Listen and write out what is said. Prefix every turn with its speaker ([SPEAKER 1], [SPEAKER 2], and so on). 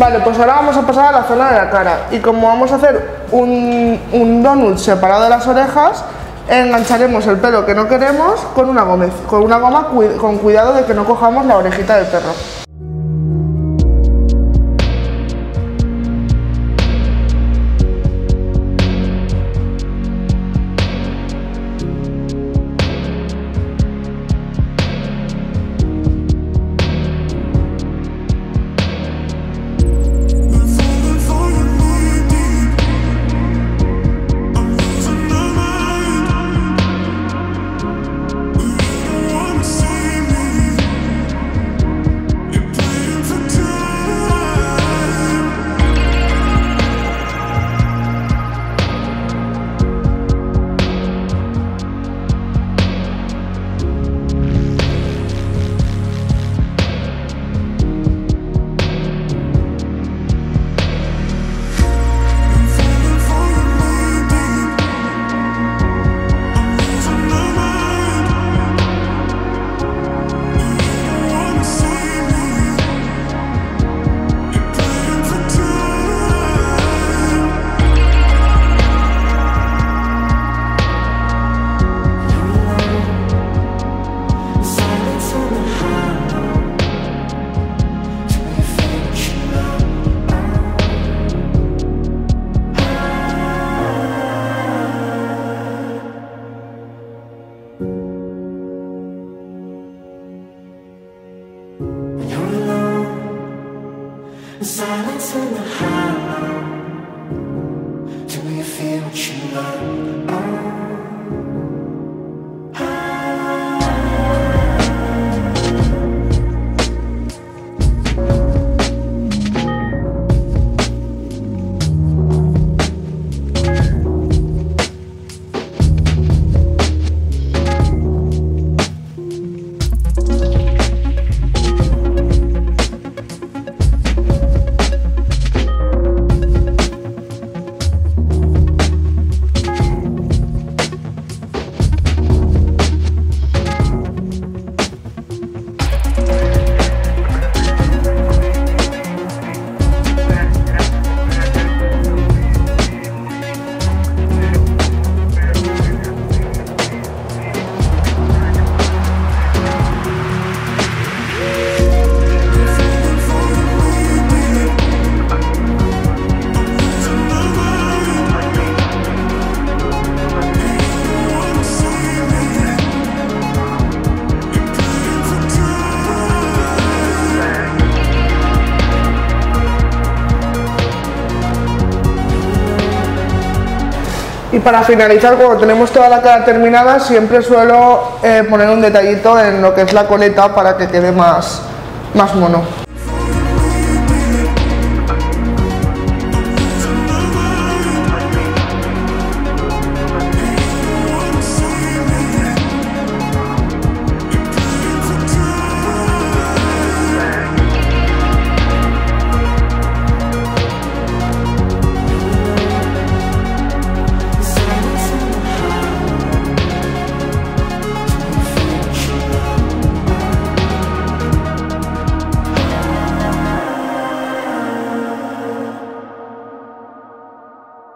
[SPEAKER 1] Vale, pues ahora vamos a pasar a la zona de la cara. Y como vamos a hacer un, donut separado de las orejas, engancharemos el pelo que no queremos con una goma, con una goma con cuidado de que no cojamos la orejita del perro. Silence in the hollow. Do you feel what you love? Y para finalizar, cuando tenemos toda la cara terminada, siempre suelo eh, poner un detallito en lo que es la coleta para que quede más, más mono.